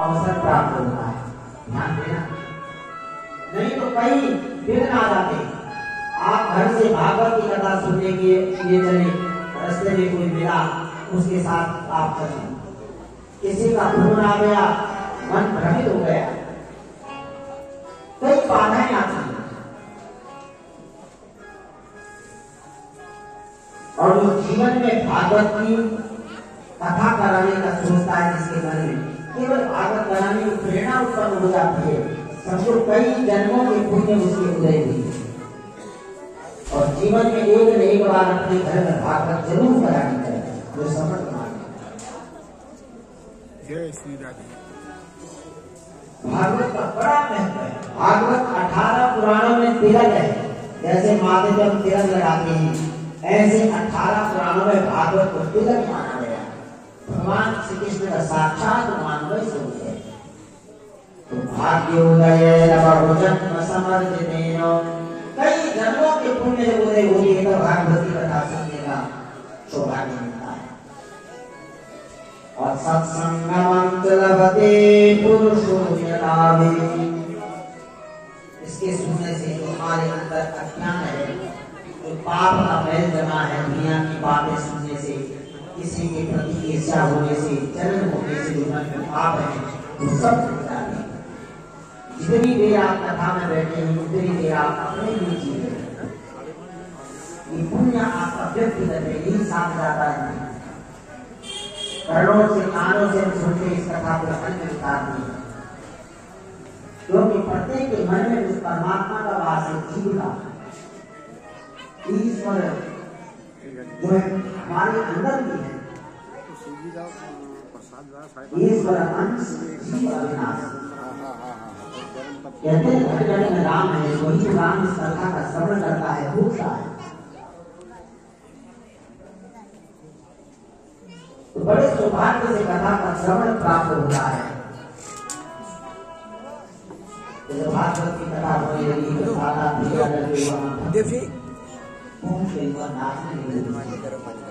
अवसर प्राप्त होता है। ध्यान देना। नहीं तो कई विघ्न आ जाते। आप घर से भागवत की कथा सुनने के लिए चले, रास्ते में कोई मिला, उसके साथ आप चले किसी का फ़ोन आ गया, मन भ्रमित हो गया। कई बाधाएँ आती और जो जीवन में भागवत की कथा कराने का सोचता है जिसके मन में केवल भागवत बनाने की प्रेरणा उत्पन्न हो जाती है। समझो कई जन्मों के पुण्य उसके उदय हुई और जीवन में एक न एक बार अपने घर में भागवत ज़रूर करानी चाहिए जो माने राधे। भागवत का बड़ा महत्व है। भागवत अठारह पुराणों में तिलक है। जैसे माथे पर तिलक लगाते हैं ऐसे अठारह पुराणों में भागवत को तिलक माना गया। भगवान श्री कृष्ण का साक्षात तो भाग्योदय समर्जितेन कई जन्मों के पुण्य जब उदय होती है तो भागवती कथा सुनने का सौभाग्य मिलता है और सत्संगमं लभते पुरुषो इसके सुनने से जो हमारे अंदर अज्ञान है, जो पाप का मैल जमा है, दुनिया की बातें सुनने से, किसी के प्रति ईर्ष्या होने से, जलन होने से, जो मन में पाप है, वो सब छूट जितनी देर आप कथा में बैठे हैं उतनी देर आप अपने लिए जी रहे हैं। पुण्य आपका व्यक्तिगत है यही साथ जाता है। करोड़ों से कानों से हम सुनते इस कथा को मन में उतारते क्योंकि प्रत्येक के मन में उस परमात्मा का वास है, जीव का। ईश्वर जो है, हमारे अंदर भी है। ईश्वर अंश जीव अविनाश गरम तब कहते हैं में राम है वही राम इस का श्रवण करता है भूखता है। तो बड़े सौभाग्य से कथा का श्रवण प्राप्त होता है। तो भागवत की कथा होने लगी तो सारा प्रिया लगे वहाँ देखिए। घूम के वहाँ नाचने लगे गरम पानी